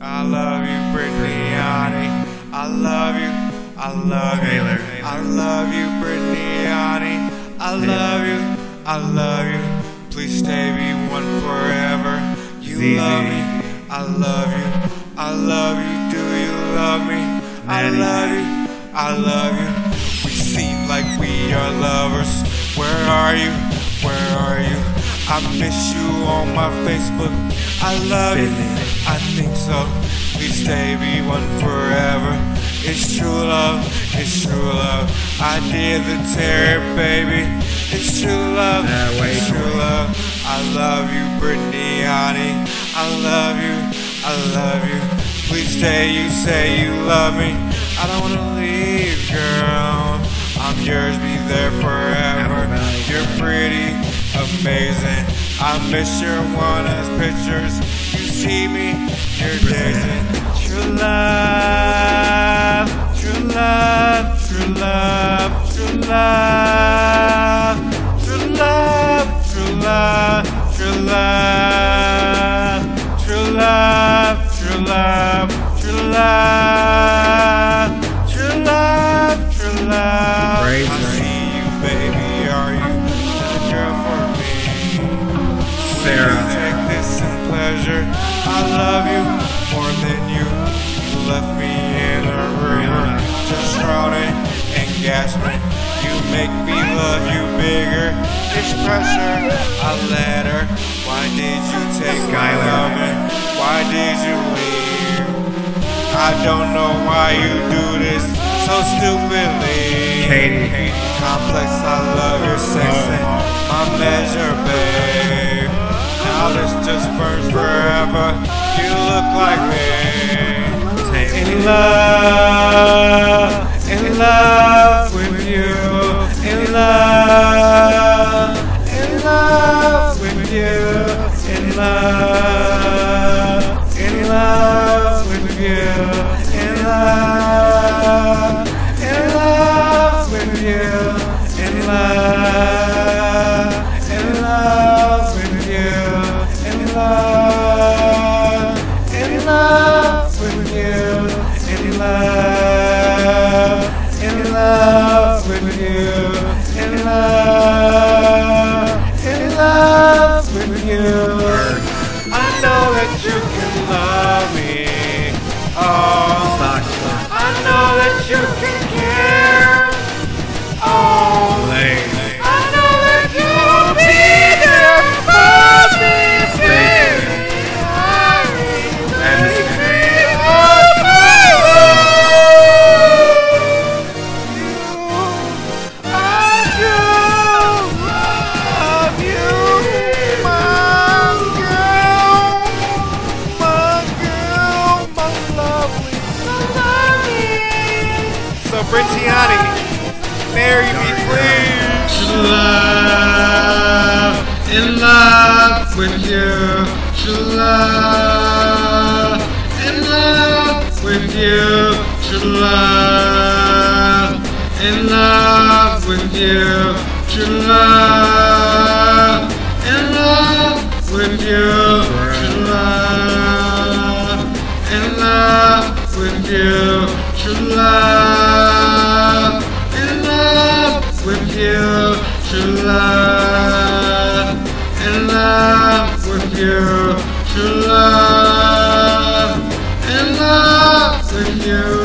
I love you, Brittany. I love you. I love you. I love you, Brittany. I love you. I love you. Please stay, be one forever. You love me. I love you. I love you. Do you love me? I love you. I love you. We seem like we are lovers. Where are you? Where are you? I miss you on my Facebook. I love you. I think so. We stay, be one forever. It's true love, it's true love. I did the tear, baby. It's true love, it's true love. I love you, Brittany, honey. I love you, I love you. Please stay, you say you love me. I don't wanna leave, girl. I'm yours, be there forever. You're pretty, amazing. I miss your Juana's pictures. See me, you're dazing. True love, true love, true love, true love, true love, true love, true love, true love, true love, true love, true love, true love. Gasping. You make me love you bigger. It's pressure. a let her. Why did you take my loving? Why did you leave? I don't know why you do this so stupidly. Katie. Complex, I love your sex and oh. my measure, babe. Now this just burns forever. You look like me. In love, love, in love with you. In love, in love with you. In love, in love with you. In love, in love with you. In love, in love with you. In love, So marry me please. Love, in love with you. Love, in love with you. Love, in love with you. Love, in love with you. Love, in love with you. Love, True love, in love with you. True love, in love with you.